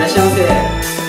来녕 하.